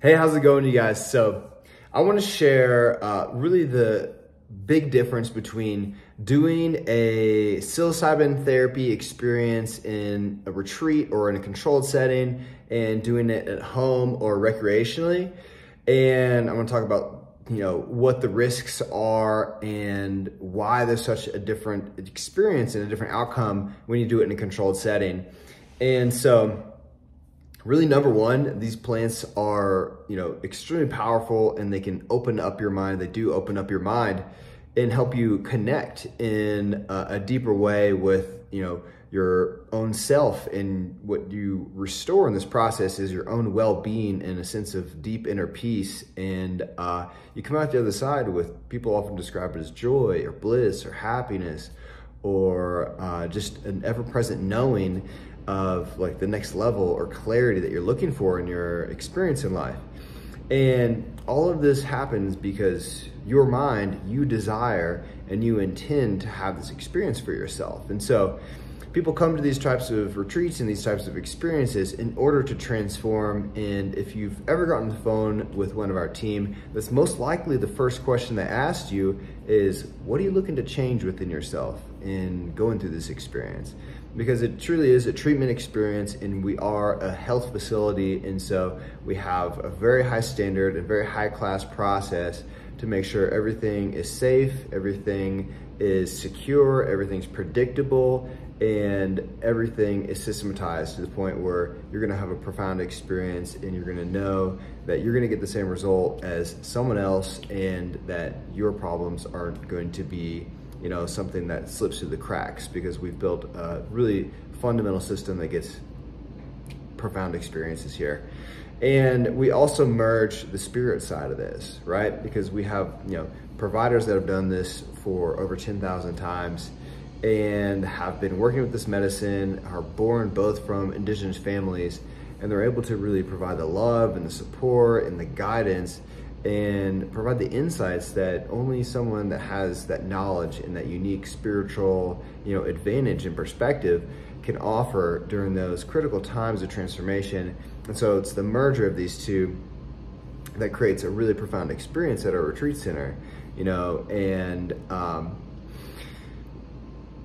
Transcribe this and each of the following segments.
Hey, how's it going, you guys? So, I want to share uh, really the big difference between doing a psilocybin therapy experience in a retreat or in a controlled setting and doing it at home or recreationally. And I'm going to talk about you know what the risks are and why there's such a different experience and a different outcome when you do it in a controlled setting. And so really number one these plants are you know extremely powerful and they can open up your mind. They do open up your mind and help you connect in a, a deeper way with you know your own self. And what you restore in this process is your own well-being and a sense of deep inner peace. And uh, you come out the other side with people often describe it as joy or bliss or happiness or uh, just an ever-present knowing of like the next level or clarity that you're looking for in your experience in life. And all of this happens because your mind, you desire and you intend to have this experience for yourself. And so people come to these types of retreats and these types of experiences in order to transform. And if you've ever gotten the phone with one of our team, that's most likely the first question they asked you is, what are you looking to change within yourself in going through this experience? Because it truly is a treatment experience and we are a health facility. And so we have a very high standard, a very high class process to make sure everything is safe, everything is secure, everything's predictable, and everything is systematized to the point where you're gonna have a profound experience and you're gonna know that you're gonna get the same result as someone else and that your problems aren't going to be you know, something that slips through the cracks because we've built a really fundamental system that gets profound experiences here. And we also merge the spirit side of this, right? Because we have, you know, providers that have done this for over 10,000 times and have been working with this medicine, are born both from indigenous families, and they're able to really provide the love and the support and the guidance and provide the insights that only someone that has that knowledge and that unique spiritual, you know, advantage and perspective can offer during those critical times of transformation. And so it's the merger of these two that creates a really profound experience at our retreat center, you know, and um,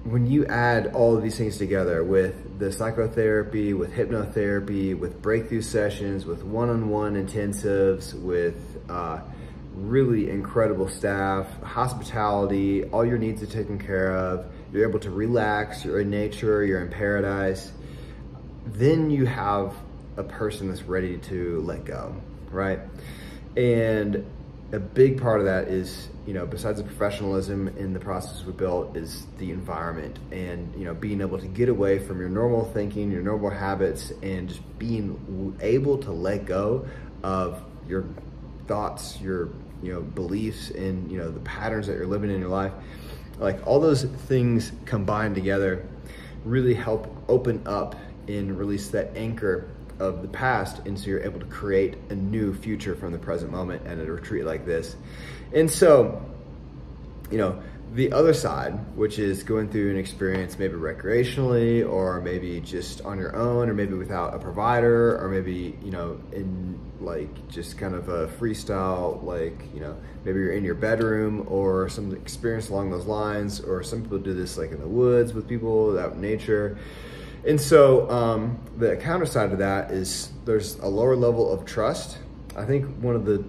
when you add all of these things together with the psychotherapy, with hypnotherapy, with breakthrough sessions, with one-on-one intensives, with uh, really incredible staff, hospitality, all your needs are taken care of, you're able to relax, you're in nature, you're in paradise, then you have a person that's ready to let go, right? And a big part of that is, you know, besides the professionalism in the process we built is the environment and, you know, being able to get away from your normal thinking, your normal habits, and just being able to let go of your thoughts, your, you know, beliefs and, you know, the patterns that you're living in your life. Like all those things combined together really help open up and release that anchor of the past and so you're able to create a new future from the present moment at a retreat like this. And so, you know, the other side, which is going through an experience maybe recreationally or maybe just on your own or maybe without a provider or maybe, you know, in like just kind of a freestyle, like, you know, maybe you're in your bedroom or some experience along those lines or some people do this like in the woods with people out in nature. And so um, the counter side of that is there's a lower level of trust. I think one of the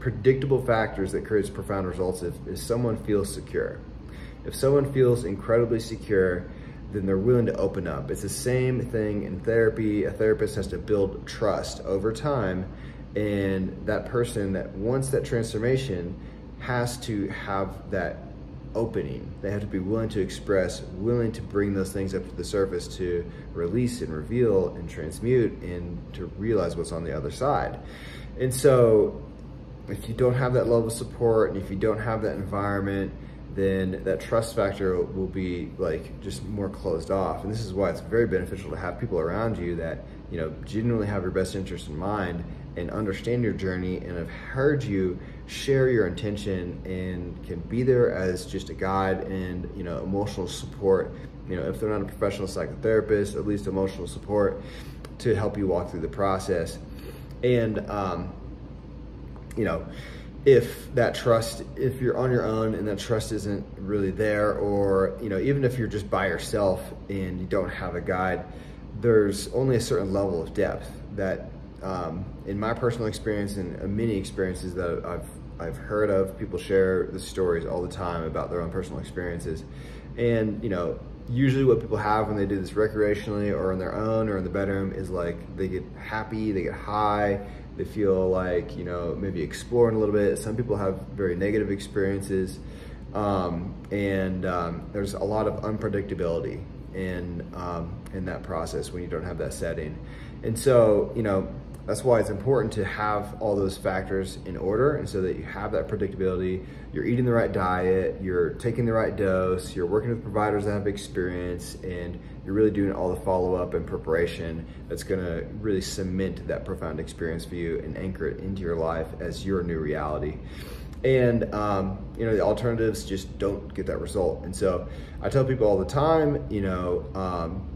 predictable factors that creates profound results is, is someone feels secure. If someone feels incredibly secure, then they're willing to open up. It's the same thing in therapy. A therapist has to build trust over time. And that person that wants that transformation has to have that opening. They have to be willing to express, willing to bring those things up to the surface to release and reveal and transmute and to realize what's on the other side. And so if you don't have that level of support and if you don't have that environment, then that trust factor will be like just more closed off. And this is why it's very beneficial to have people around you that, you know, genuinely have your best interest in mind and understand your journey and have heard you share your intention and can be there as just a guide and, you know, emotional support. You know, if they're not a professional psychotherapist, at least emotional support to help you walk through the process. And um, you know, if that trust, if you're on your own and that trust isn't really there, or, you know, even if you're just by yourself and you don't have a guide, there's only a certain level of depth that, um, in my personal experience and many experiences that I've I've heard of, people share the stories all the time about their own personal experiences, and you know, usually what people have when they do this recreationally or on their own or in the bedroom is like they get happy, they get high, they feel like, you know, maybe exploring a little bit. Some people have very negative experiences. Um, and um, there's a lot of unpredictability in, um, in that process when you don't have that setting. And so, you know, that's why it's important to have all those factors in order and so that you have that predictability. You're eating the right diet, you're taking the right dose, you're working with providers that have experience, and you're really doing all the follow up and preparation that's gonna really cement that profound experience for you and anchor it into your life as your new reality. And um, you know the alternatives just don't get that result. And so I tell people all the time, you know, um,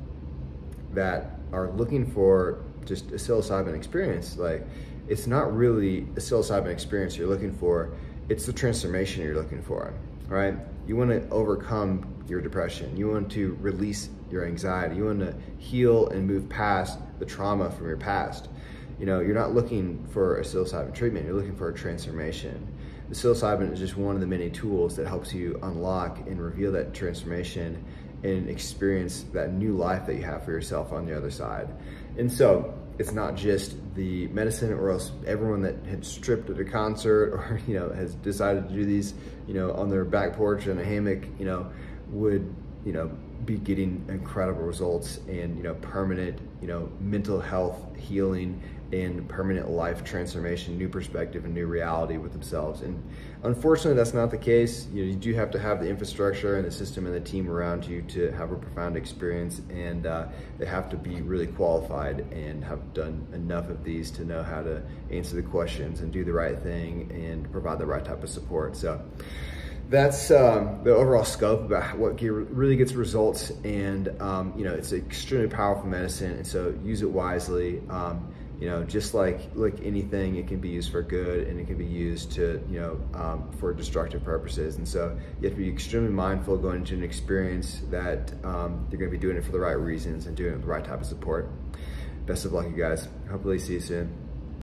that are looking for just a psilocybin experience, like it's not really a psilocybin experience you're looking for, it's the transformation you're looking for, right? You want to overcome your depression. You want to release your anxiety. You want to heal and move past the trauma from your past. You know, you're not looking for a psilocybin treatment, you're looking for a transformation. The psilocybin is just one of the many tools that helps you unlock and reveal that transformation and experience that new life that you have for yourself on the other side. And so it's not just the medicine or else everyone that had stripped at a concert or, you know, has decided to do these, you know, on their back porch in a hammock, you know, would, you know, be getting incredible results and, you know, permanent, you know, mental health healing and permanent life transformation, new perspective and new reality with themselves. And unfortunately, that's not the case. You, know, you do have to have the infrastructure and the system and the team around you to have a profound experience, and uh, they have to be really qualified and have done enough of these to know how to answer the questions and do the right thing and provide the right type of support. So that's um, the overall scope about what really gets results and um, you know it's extremely powerful medicine and so use it wisely um, you know, just like like anything, it can be used for good and it can be used to, you know, um, for destructive purposes. And so you have to be extremely mindful going into an experience that um, you're going to be doing it for the right reasons and doing it with the right type of support. Best of luck, you guys. Hopefully, see you soon.